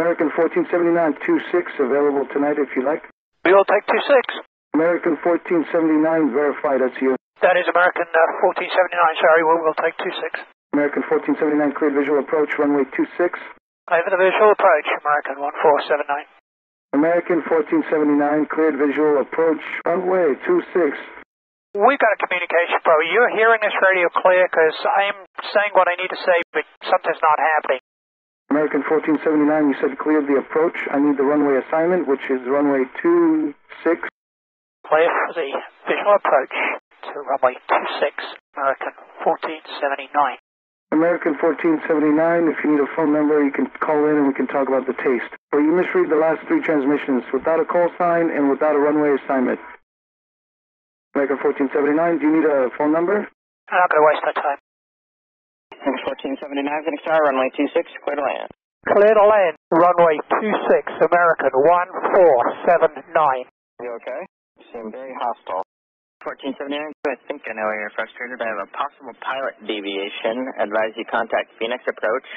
American 1479 26 available tonight if you like. We will take 26. American 1479 verified, that's you. That is American uh, 1479, sorry, we will take 26. American 1479 cleared visual approach, runway 26. Over the visual approach, American 1479. American 1479 cleared visual approach, runway 26. We've got a communication problem. You're hearing this radio clear because I'm saying what I need to say, but something's not happening. American 1479, you said cleared the approach. I need the runway assignment, which is runway 26. Clear for the visual approach to runway 26, American 1479. American 1479, if you need a phone number, you can call in and we can talk about the taste. But you misread the last three transmissions without a call sign and without a runway assignment. American 1479, do you need a phone number? I'm not going to waste my time. 1479, Phoenix Tower, runway 26, clear to land. Clear to land, runway 26, American 1479. You okay? You seem very hostile. 1479, I think I know why you're frustrated. I have a possible pilot deviation. Advise you contact Phoenix Approach